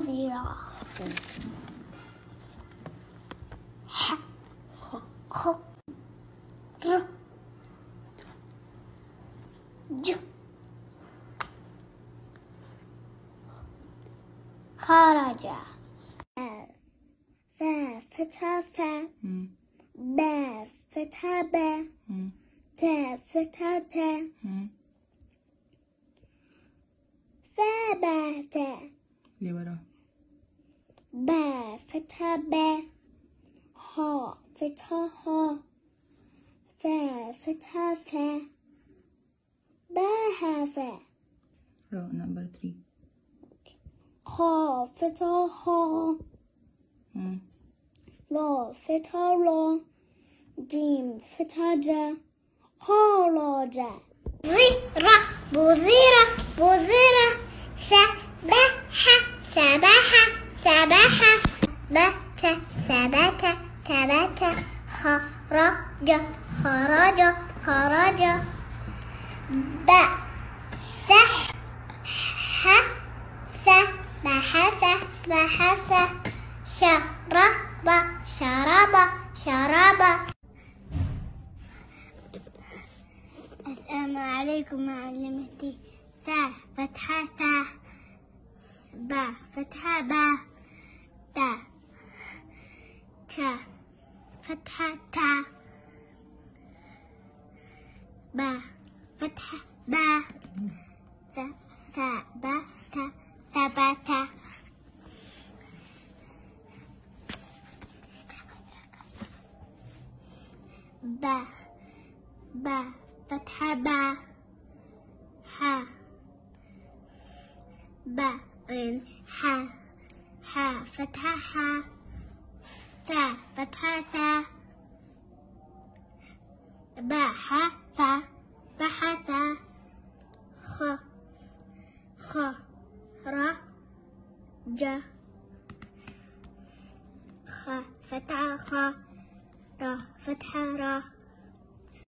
they are. Ha. Ho. R. J. Karaca. Fe, feta fe. Be, feta be. Te, feta te. اللي وراه ب فتح ب ح فتح ح ف فتح ف بهف راء نمبر 3 خ فتح خ مم. لا فتح لا جيم فتح ج خرج زيرة بوزيرة بوزيرة سبح بت ثبت ثبت خرج خرج خرج بسح ح س بحث بحث شرب شرب شرب السلام عليكم معلمتي ثا فتحة ثا با فتحة با تا Patata. Patata. Ba. Pata. Ba. ta, Sa. Ba. Ta. ta, Ba. Ta. Ba. Ba. Fatha ba. Ha. Ba. And ha. Ha. Fatha ha. ثا فتحة ثا ثا بحث خ. ر. ج. خ. فتحة. خ. را فتحة. را